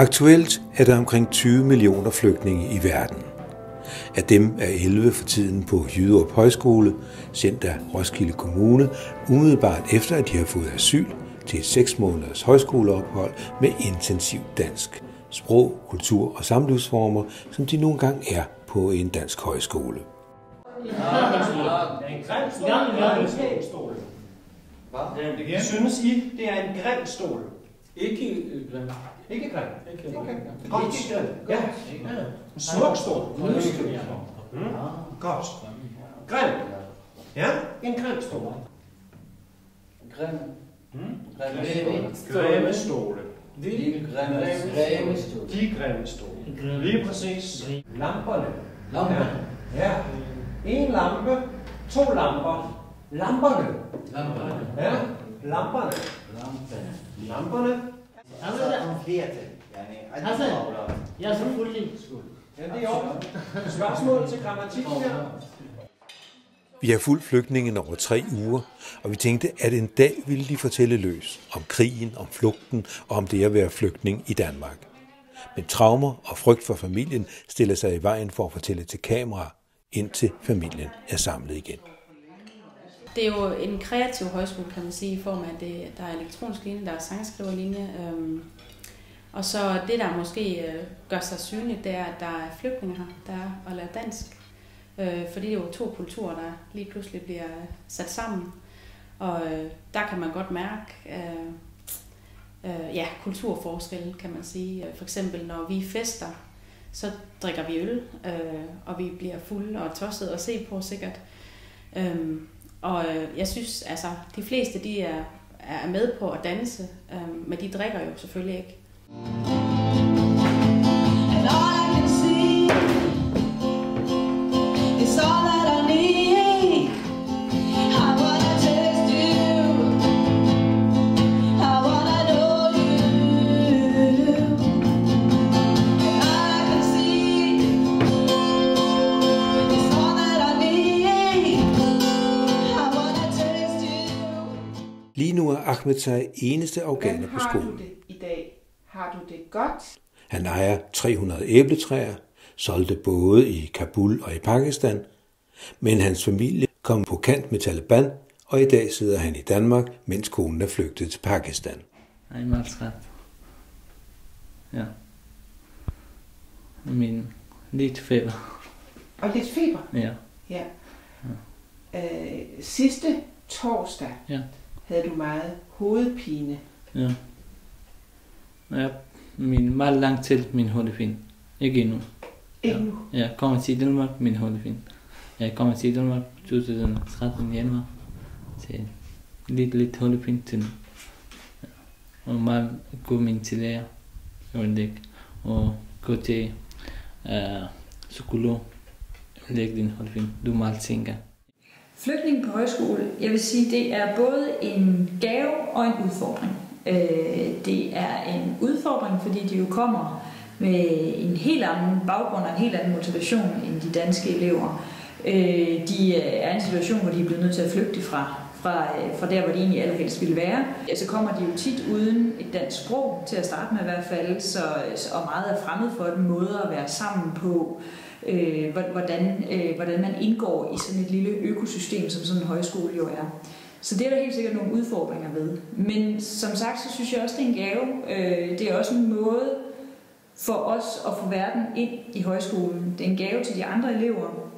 Aktuelt er der omkring 20 millioner flygtninge i verden. Af dem er 11 for tiden på Jyderup Højskole, sendt af Roskilde Kommune, umiddelbart efter at de har fået asyl til et 6 måneders højskoleophold med intensiv dansk. Sprog, kultur og samlivsformer, som de nogle gange er på en dansk højskole. Hvad? Synes I, det er en grim stol? Ikke grim. Ikke grim? Ikke Okay. grim. Godt. Ja. ja. En smuk stol. Mm. Godt. Grim. Ja, en grim stol. Grim. Mm. Grimme stole. De grimme grimme stol. De grimme stole. Lige præcis. Lamperne. Lampe. Ja. En lampe, to lamper. Lamperne. Lampe. Ja, lamperne. Lampe. Lamperne. Hassan, jeg er så fuldstændig Ja, det er orden. Spørgsmål til grammatikken her. Vi har fulgt flygtningen over tre uger, og vi tænkte, at en dag ville de fortælle løs om krigen, om flugten og om det at være flygtning i Danmark. Men traumer og frygt for familien stiller sig i vejen for at fortælle til kamera, indtil familien er samlet igen. Det er jo en kreativ højskole, kan man sige, i form af, at det, der er elektronisk linje, der er sangskriverlinje. Øhm, og så det, der måske øh, gør sig synligt, det er, at der er flygtninge her, der er og lærer dansk. Øh, fordi det er jo to kulturer, der lige pludselig bliver øh, sat sammen. Og øh, der kan man godt mærke øh, øh, ja, kulturforskelle, kan man sige. Øh, for eksempel, når vi fester, så drikker vi øl, øh, og vi bliver fulde og tosset og se på sikkert. Øh, og øh, jeg synes, altså, de fleste de er, er med på at danse, øh, men de drikker jo selvfølgelig ikke. And all Ahmed sig eneste afghaner Hvordan på har du skolen. det i dag? Har du det godt? Han ejer 300 æbletræer, solgte både i Kabul og i Pakistan, men hans familie kom på kant med Taliban, og i dag sidder han i Danmark, mens konen er flygtet til Pakistan. Jeg er meget træt. Ja. Min lidt feber. Og lidt feber? Ja. Ja. Øh, sidste torsdag Ja. Havde du meget hovedpine. Ja. Ja, min meget lang til min hovedpine. Ikke endnu. Ikke ja. nu? Jeg kommer til Danmark, min hovedpine. Jeg kommer til Danmark 2013 januar til lidt, lidt hovedpine til. Ja. Og meget gå min til lærer. øjeblik, Og gå til uh, psykolog. Læg din hovedpine. Du må alt tænke. Flygtning på højskole, jeg vil sige, det er både en gave og en udfordring. Øh, Det er en udfordring, fordi de jo kommer med en helt anden baggrund og en helt anden motivation end de danske elever. Øh, De er i en situation, hvor de er blevet nødt til at flygte fra, fra, øh, fra der, hvor de egentlig allerhelst ville være. Ja, Så kommer de jo tit uden et dansk sprog, til at starte med i hvert fald, så, og meget er fremmed for den måde at være sammen på øh, øh, hvordan, øh, hvordan man indgår i sådan et lille økosystem, som sådan en højskole jo er. Så det er der helt sikkert nogle udfordringer ved. Men som sagt, så synes jeg også, det er en gave. Øh, det er også en måde for os at få verden ind i højskolen. Det er en gave til de andre elever.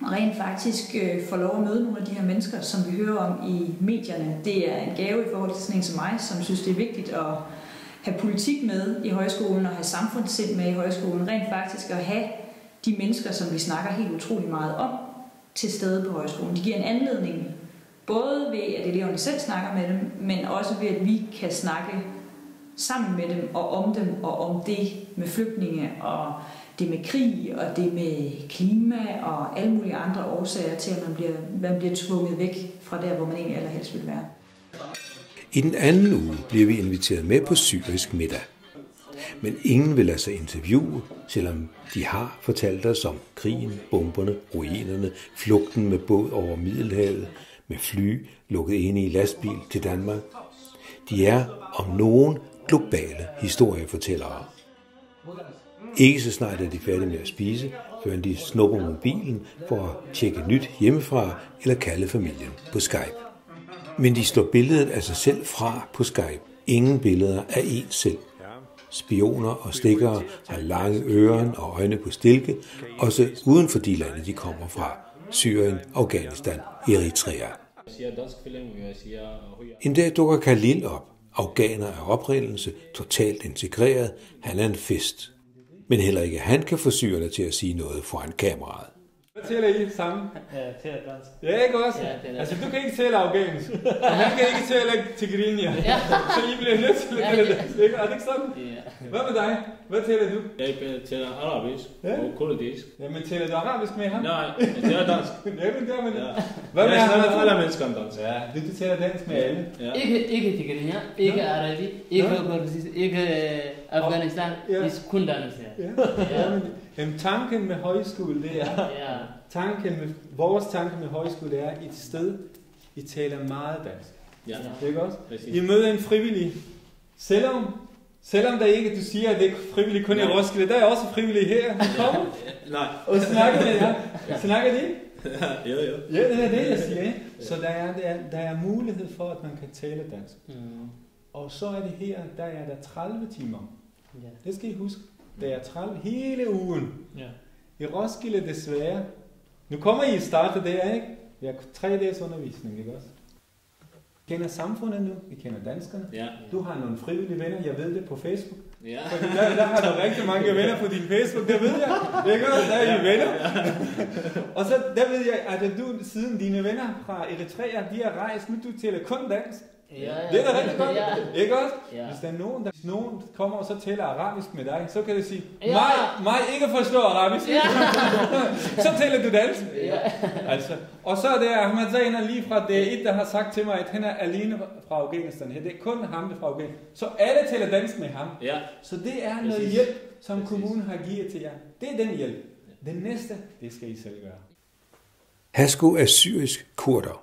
Og rent faktisk øh, få lov at møde nogle af de her mennesker, som vi hører om i medierne. Det er en gave i forhold til sådan en som mig, som synes, det er vigtigt at have politik med i højskolen og have samfundssind med i højskolen. Rent faktisk at have de mennesker, som vi snakker helt utrolig meget om, til stede på højskolen. De giver en anledning, både ved at eleverne selv snakker med dem, men også ved at vi kan snakke sammen med dem og om dem og om det med flygtninge og det med krig og det med klima og alle mulige andre årsager til, at man bliver, man bliver tvunget væk fra der, hvor man egentlig allerhelst vil være. I den anden uge bliver vi inviteret med på syrisk middag. Men ingen vil lade sig interviewe, selvom de har fortalt os om krigen, bomberne, ruinerne, flugten med båd over Middelhavet, med fly lukket inde i lastbil til Danmark. De er om nogen globale historiefortællere. Ikke så snart er de færdige med at spise, før de snupper mobilen for at tjekke nyt hjemmefra eller kalde familien på Skype. Men de slår billedet af sig selv fra på Skype. Ingen billeder af en selv. Spioner og stikkere har lange ører og øjne på stilke, også uden for de lande, de kommer fra. Syrien, Afghanistan, Eritrea. En dag dukker Khalil op. Afghaner af oprindelse, totalt integreret. Han er en fest. Men heller ikke han kan få syrerne til at sige noget foran kameraet. Taler I sammen? Ja, til at danse. Ja, ikke også? Ja, det er altså, du kan ikke tale afghansk, og han kan ikke tale tigrinja. Ja. Så I bliver nødt til at Ja, det- dansk, ikke? Er det ikke sådan? Ja. Hvad med dig? Hvad taler du? Jeg taler arabisk Ja. og kurdisk. Jamen, taler du arabisk med ham? Nej, jeg taler dansk. Ja, men det er man Ja. Hvad med jeg ham? snakker alle mennesker om dansk. Ja, du, du taler dansk med alle. Ja. Ikke, ikke Tigrinya, ikke Arabi, ikke. Kurdisk, ikke øh, Afghanistan. Ja. Det er kun dansk. Ja. Ja. Jamen, tanken med højskole, det er, Ja. tanken med, vores tanke med højskole er et sted, I taler meget dansk. Ja. Ikke også? Præcis. I møder en frivillig. Selvom, selvom der ikke, du siger, at det er frivillig kun i Nej. Roskilde, der er også frivillige her. Kommer Nej. og snakker med jer. Snakker de? Jo, jo. Ja, det er det, jeg siger. ikke? Så der er, der, er, der er mulighed for, at man kan tale dansk. Mm. Og så er det her, der er der 30 timer. Ja. Det skal I huske. Der er 30 hele ugen. Ja. I Roskilde desværre. Nu kommer I starte der, ikke? Vi har tre dages undervisning, ikke også? I kender samfundet nu. I kender danskerne. Ja. Du har nogle frivillige venner, jeg ved det på Facebook. Ja. Fordi der, der har du rigtig mange venner på din Facebook, det ved jeg. Ikke også? Der er I venner. Og så der ved jeg, at du siden dine venner fra Eritrea, de har rejst, nu du taler kun dansk. Ja, ja. Det er da rigtig godt. Ja. Ikke også? Ja. Hvis der er nogen, der, hvis nogen kommer og så taler arabisk med dig, så kan du sige, Ja. mig, mig ikke forstår arabisk. Ja. så taler du dansk. Ja. Altså. Og så er det Ahmad Zainer lige fra dag 1, der har sagt til mig, at han er alene fra Afghanistan her. Det er kun ham, der er fra Afghanistan. Så alle taler dansk med ham. Ja. Så det er noget Præcis. hjælp, som Præcis. kommunen har givet til jer. Det er den hjælp. Den næste, det skal I selv gøre. Hasko er syrisk kurder.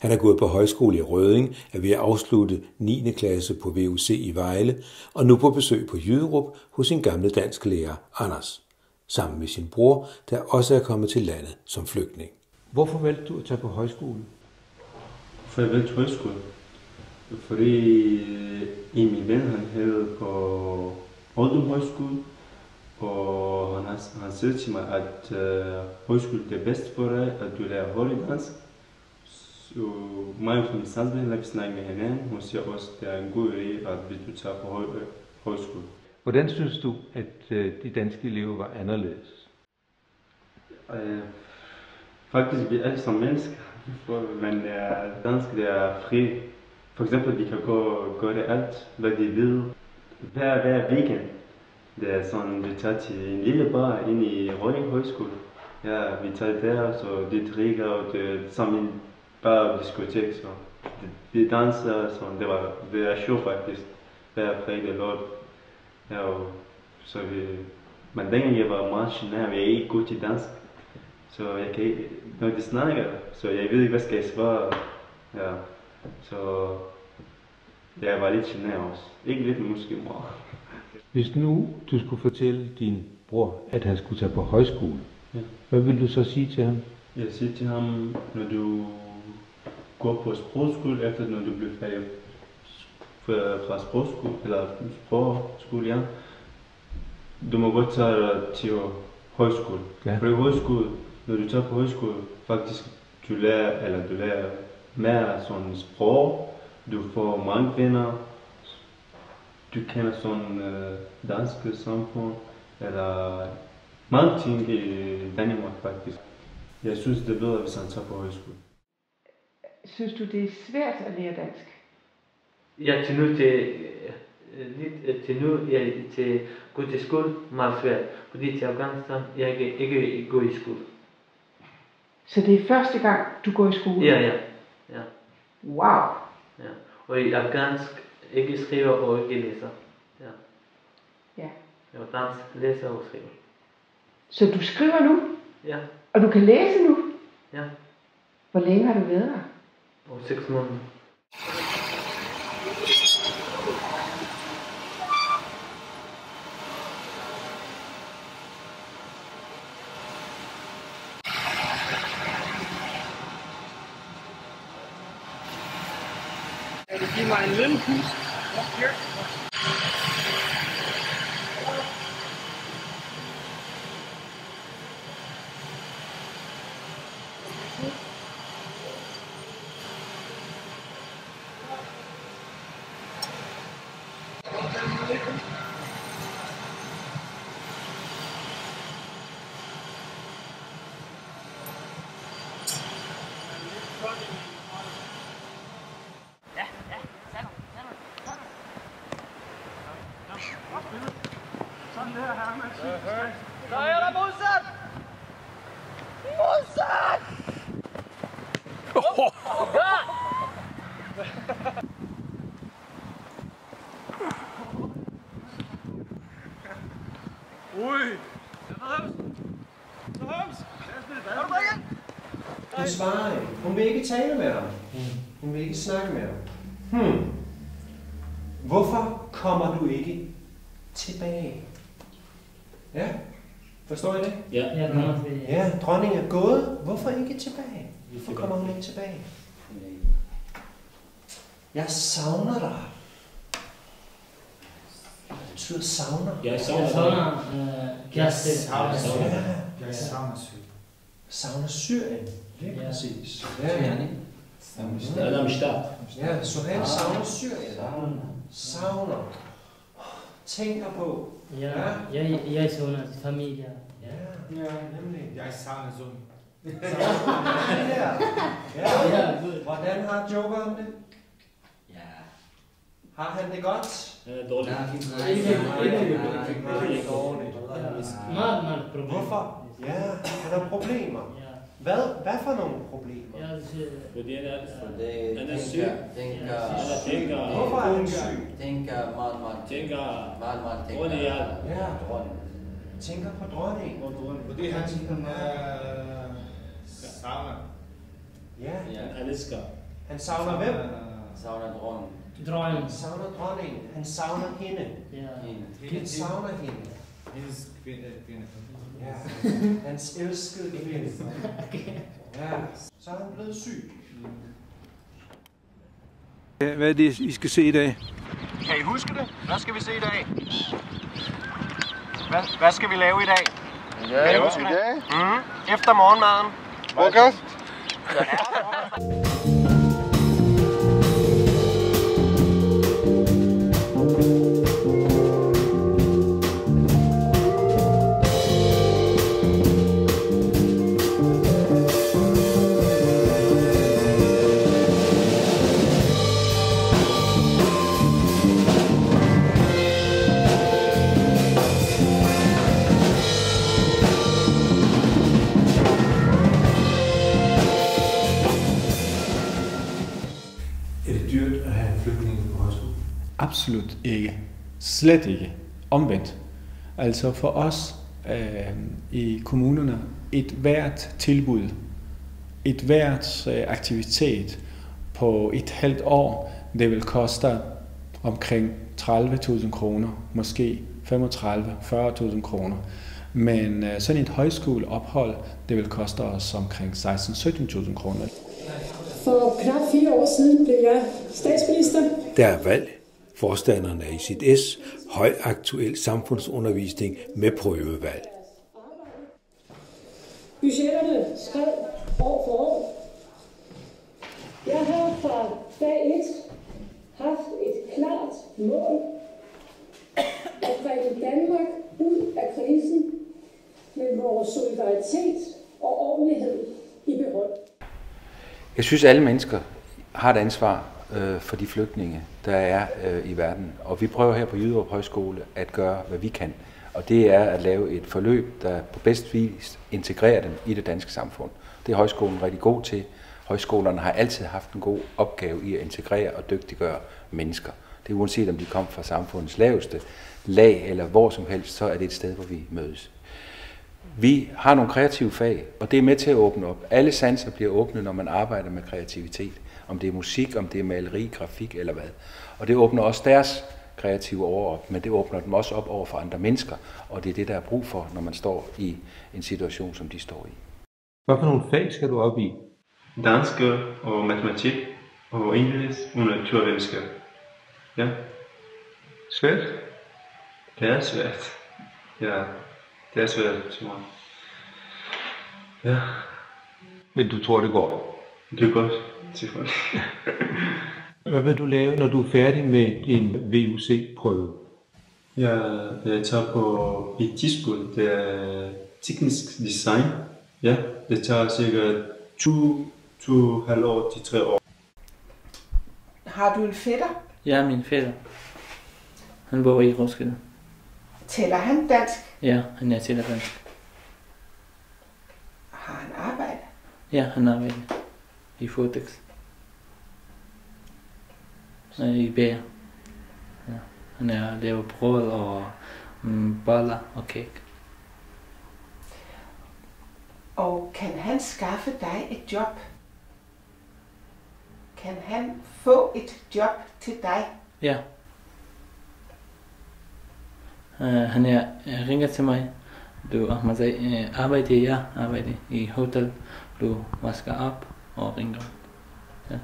Han er gået på højskole i Røding, er ved at afslutte 9. klasse på VUC i Vejle, og nu på besøg på Jyderup hos sin gamle dansk lærer Anders, sammen med sin bror, der også er kommet til landet som flygtning. Hvorfor valgte du at tage på højskole? For jeg valgte højskole. Fordi øh, en af mine venner, han havde på Oldum Højskole, og han han sagde til mig, at øh, højskole det er bedst for dig, at du lærer hurtigt dansk. Så mig og min sansbehandler, vi snakker med hinanden, hun siger også, at det er en god idé, at hvis du tager på høj, højskole. Hvordan synes du, at de danske elever var anderledes? Øh, faktisk, vi er alle sammen mennesker, men dansk det er fri. For eksempel, de kan gå, gøre alt, hvad de vil. Hver, hver weekend, det er sådan, vi tager til en lille bar inde i Røding Højskole. Ja, vi tager der, så de drikker, og det er og diskotek, så de, de danser, så det var, det er sjovt faktisk. Hver fredag lort. Ja, og så vi, men dengang jeg var meget generet, jeg er ikke god til dansk. Så jeg kan ikke, når de snakker, så jeg ved ikke, hvad skal jeg svare. Ja, så jeg var lidt generet også. Ikke lidt, måske meget. Hvis nu du skulle fortælle din bror, at han skulle tage på højskole, Ja. hvad vil du så sige til ham? Jeg siger til ham, når du går på sprogskole, efter når du bliver færdig fra, sprogskole, eller sprogskole, ja, du må godt tage til højskole. Ja. For højskole, når du tager på højskole, faktisk du lærer, eller du lærer mere sådan sprog, du får mange venner, du kender sådan øh, danske samfund, eller mange ting i Danmark faktisk. Jeg synes, det er bedre, hvis han tager på højskole. Synes du, det er svært at lære dansk? Jeg til nu til, øh, lidt øh, til nu, jeg til gå til skole meget svært, fordi til Afghanistan, jeg ikke, ikke gå i skole. Så det er første gang, du går i skole? Ja, ja, ja, Wow. ja. Og i afghansk, ikke skriver og ikke læser. Ja. Ja. Jeg var dansk, læser og skriver. Så du skriver nu, Ja, og du kan læse nu? ja. Hvor længe har du været her? Or oh, six months. If little piece up here. Der, er der modsat! Modsat! Ui! Hun svarer ikke. Hun vil ikke tale med ham. Hun vil ikke snakke med ham. Hmm. Hvorfor kommer du ikke tilbage? Ja. Forstår I det? Ja. Ja, mm. ja dronningen er gået. Hvorfor ikke tilbage? Hvorfor kommer hun ikke tilbage? Jeg savner dig. Hvad betyder savner? Jeg savner dig. Jeg savner Syrien. Jeg savner Syrien. Savner Syrien. Lige præcis. Ja, Salam Stab. Ja, så han savner Syrien. Savner. Tænker på, Ja, ja. Jeg, jeg savner familie. Ja. ja, nemlig. Jeg savner sådan. ja. ja. ja. Hvordan har Joker om det? Ja. Har han det godt? Ja, dårligt. Nej, ikke dårligt. Meget, meget problemer. Hvorfor? Ja, han har problemer. Hvad, hvad for nogle problemer? Fordi han er, han er syg. Tænker, eller tænker, hvorfor er han syg? Tænker, meget, meget, tænker, meget, meget, tænker, ja. dronning. Tænker på dronningen. Fordi han tænker er savner. Ja, han elsker. Han savner hvem? Savner dronningen. Dronningen. Han savner dronningen. Han savner hende. Ja. Han savner hende. Hendes kvinde. Ja. Hans elskede kvinde. Ja. Så er han blevet syg. Hvad er det, I skal se i dag? Kan I huske det? Hvad skal vi se i dag? Hvad, hvad skal vi lave i dag? Ja, Kan I huske i det? dag. Mm. Efter morgenmaden. Frokost. Er Absolut ikke. Slet ikke. Omvendt. Altså for os øh, i kommunerne, et hvert tilbud, et hvert øh, aktivitet på et halvt år, det vil koste omkring 30.000 kroner, måske 35-40.000 kroner. Men øh, sådan et højskoleophold, det vil koste os omkring 16-17.000 kroner. For knap fire år siden blev jeg statsminister. Der er valg. Forstanderen er i sit S. Højaktuel samfundsundervisning med prøvevalg. Budgetterne skred år for år. Jeg har fra dag et haft et klart mål at bringe Danmark ud af krisen med vores solidaritet og ordentlighed i behold. Jeg synes, alle mennesker har et ansvar øh, for de flygtninge, der er øh, i verden. Og vi prøver her på Jyderup Højskole at gøre, hvad vi kan. Og det er at lave et forløb, der på bedst vis integrerer dem i det danske samfund. Det er højskolen rigtig god til. Højskolerne har altid haft en god opgave i at integrere og dygtiggøre mennesker. Det er uanset om de kommer fra samfundets laveste lag eller hvor som helst, så er det et sted, hvor vi mødes. Vi har nogle kreative fag, og det er med til at åbne op. Alle sanser bliver åbne, når man arbejder med kreativitet. Om det er musik, om det er maleri, grafik eller hvad. Og det åbner også deres kreative år op, men det åbner dem også op over for andre mennesker. Og det er det, der er brug for, når man står i en situation, som de står i. Hvad for nogle fag skal du op i? Dansk og matematik. Og engelsk og naturvidenskab. Ja. Svært? Det er svært. Ja, det er svært mig. Ja. Men du tror, det går? Det er godt, selvfølgelig. Hvad vil du lave, når du er færdig med din VUC-prøve? Jeg, jeg tager på et tidspunkt, det er teknisk design. Ja, det tager cirka to, to halvår til tre år. Har du en fætter? Ja, min fætter. Han bor i Roskilde. Taler han dansk? Ja, han er til dansk. Har han arbejde? Ja, han arbejder i. Øh, I Bær. Ja. Han er laver brød og mm, boller og cake. Og kan han skaffe dig et job? Kan han få et job til dig? Ja. Uh, han er, uh, ringer til mig. Du Ahmad sagde, uh, arbejde, ja, arbejde i hotel. Du vasker op og ringer. Ja.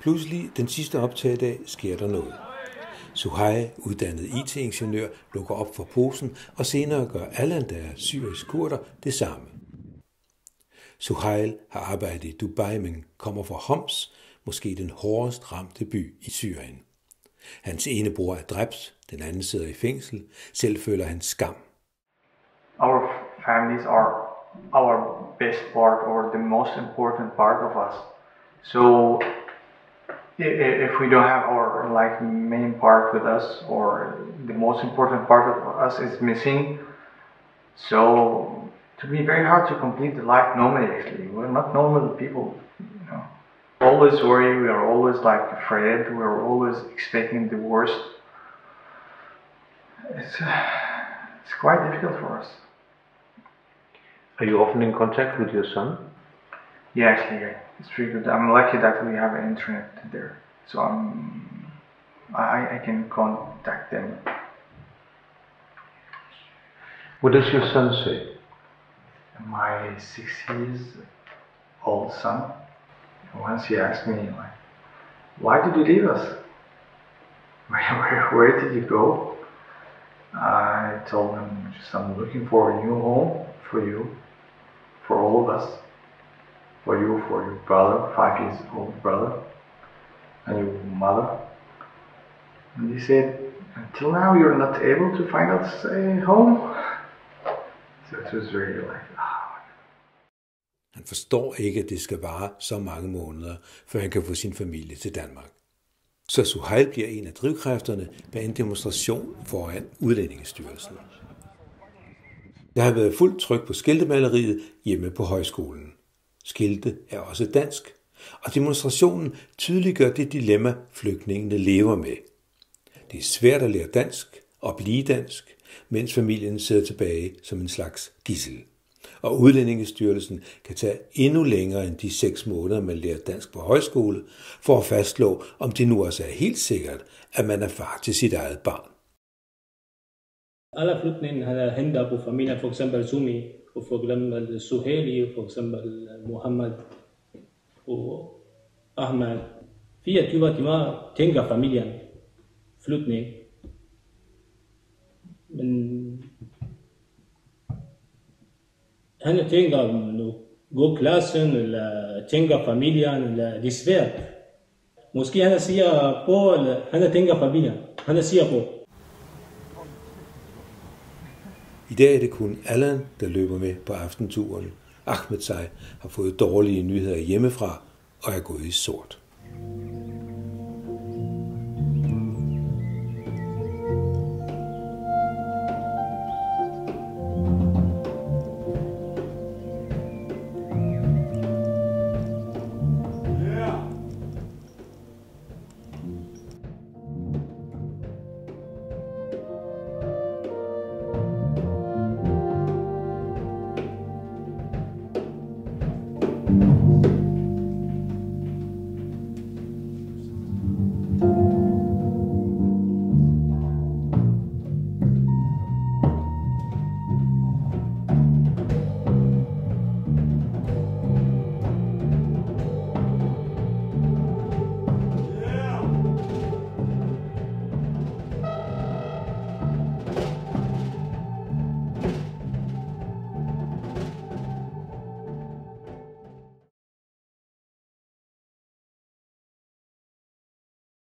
Pludselig, den sidste optagedag, sker der noget. Suhai, uddannet IT-ingeniør, lukker op for posen, og senere gør Allan, der er syrisk kurder, det samme. Suhail har arbejdet i Dubai, men kommer fra Homs, måske den hårdest ramte by i Syrien. Hans ene bror er dræbt, den anden sidder i fængsel. Selv føler han skam. Our families are our best part or the most important part of us. So if we don't have our like main part with us or the most important part of us is missing, so to be very hard to complete the life normally actually. We're not normal people, you know. Always worry, we are always like afraid, we are always expecting the worst. It's, it's quite difficult for us. Are you often in contact with your son? Yeah, actually, it's pretty good. I'm lucky that we have internet there, so I'm, I, I can contact them. What does your son say? My six years old son, once he asked me, like, why did you leave us? Where, where, where did you go? I told him, just I'm looking for a new home for you, for all of us, for you, for your brother, five years old brother, and your mother. And he said, until now you're not able to find us a home. So it was really like, ah. Han forstår ikke, at det skal vare så mange måneder, før han kan få sin familie til Danmark. Så Suhail bliver en af drivkræfterne bag en demonstration foran Udlændingestyrelsen. Der har været fuldt tryk på skiltemaleriet hjemme på højskolen. Skilte er også dansk, og demonstrationen tydeliggør det dilemma, flygtningene lever med. Det er svært at lære dansk og blive dansk, mens familien sidder tilbage som en slags gissel. Og Udlændingestyrelsen kan tage endnu længere end de seks måneder, man lærer dansk på højskole, for at fastslå, om det nu også er helt sikkert, at man er far til sit eget barn. على فلوتنين هذا هند أبو فامينا فور اكزامبل زومي وفور اكزامبل سهيلي فور اكزامبل محمد واحمد في تيوبا كما تنغا فاميليا فلوتنين. من هنا تنغا جو كلاسن ولا تنغا فاميليا ولا ديسفير موسكي هنا سيا بول هنا تنغا فاميليا هنا سيا بول I dag er det kun Allan, der løber med på aftenturen. Ahmed Sai har fået dårlige nyheder hjemmefra og er gået i sort.